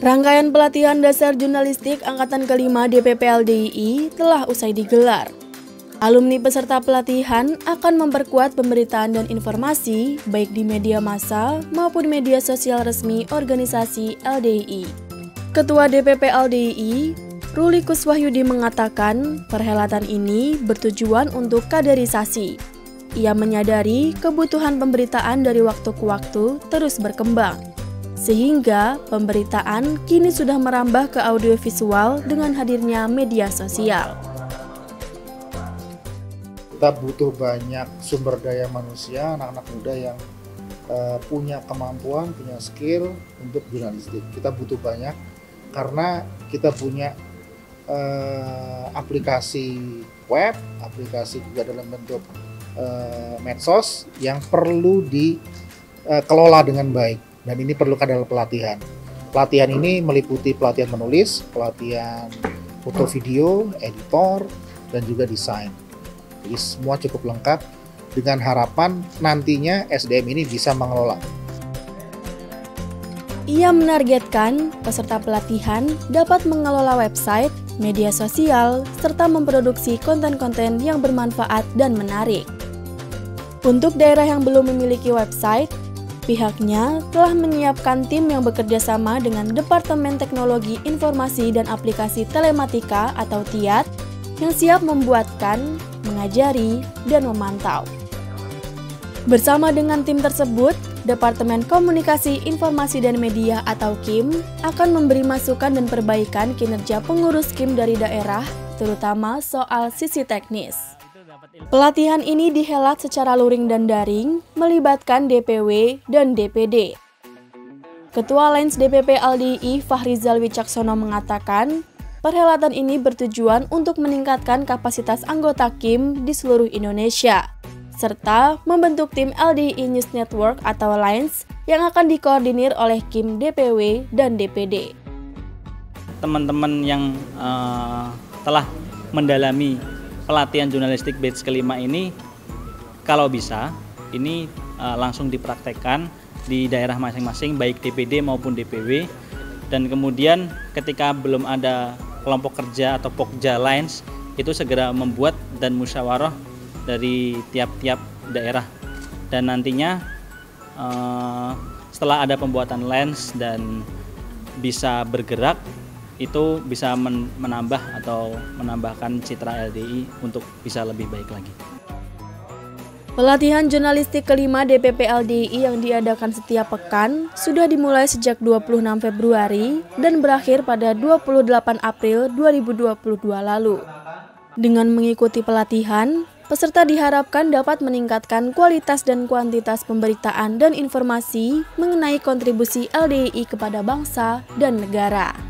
Rangkaian pelatihan dasar jurnalistik Angkatan kelima DPP LDII telah usai digelar. Alumni peserta pelatihan akan memperkuat pemberitaan dan informasi baik di media massa maupun media sosial resmi organisasi LDII. Ketua DPP LDII, Ruli Kuswahyudi mengatakan perhelatan ini bertujuan untuk kaderisasi. Ia menyadari kebutuhan pemberitaan dari waktu ke waktu terus berkembang sehingga pemberitaan kini sudah merambah ke audiovisual dengan hadirnya media sosial. Kita butuh banyak sumber daya manusia, anak-anak muda yang uh, punya kemampuan, punya skill untuk jurnalistik. Kita butuh banyak karena kita punya uh, aplikasi web, aplikasi juga dalam bentuk uh, medsos yang perlu dikelola dengan baik dan ini perlu adalah pelatihan. Pelatihan ini meliputi pelatihan menulis, pelatihan foto video, editor, dan juga desain. Jadi semua cukup lengkap dengan harapan nantinya SDM ini bisa mengelola. Ia menargetkan peserta pelatihan dapat mengelola website, media sosial, serta memproduksi konten-konten yang bermanfaat dan menarik. Untuk daerah yang belum memiliki website, Pihaknya telah menyiapkan tim yang bekerja sama dengan Departemen Teknologi Informasi dan Aplikasi Telematika atau TIAT yang siap membuatkan, mengajari, dan memantau. Bersama dengan tim tersebut, Departemen Komunikasi Informasi dan Media atau KIM akan memberi masukan dan perbaikan kinerja pengurus KIM dari daerah, terutama soal sisi teknis. Pelatihan ini dihelat secara luring dan daring, melibatkan DPW dan DPD. Ketua Lens DPP LDI Fahrizal Wicaksono mengatakan, perhelatan ini bertujuan untuk meningkatkan kapasitas anggota KIM di seluruh Indonesia, serta membentuk tim LDI News Network atau Lens yang akan dikoordinir oleh KIM DPW dan DPD. Teman-teman yang uh, telah mendalami pelatihan jurnalistik batch kelima ini kalau bisa ini uh, langsung dipraktekkan di daerah masing-masing baik DPD maupun DPW dan kemudian ketika belum ada kelompok kerja atau pokja lines itu segera membuat dan musyawarah dari tiap-tiap daerah. Dan nantinya uh, setelah ada pembuatan lens dan bisa bergerak itu bisa menambah atau menambahkan citra LDI untuk bisa lebih baik lagi. Pelatihan jurnalistik kelima DPP LDI yang diadakan setiap pekan sudah dimulai sejak 26 Februari dan berakhir pada 28 April 2022 lalu. Dengan mengikuti pelatihan, peserta diharapkan dapat meningkatkan kualitas dan kuantitas pemberitaan dan informasi mengenai kontribusi LDI kepada bangsa dan negara.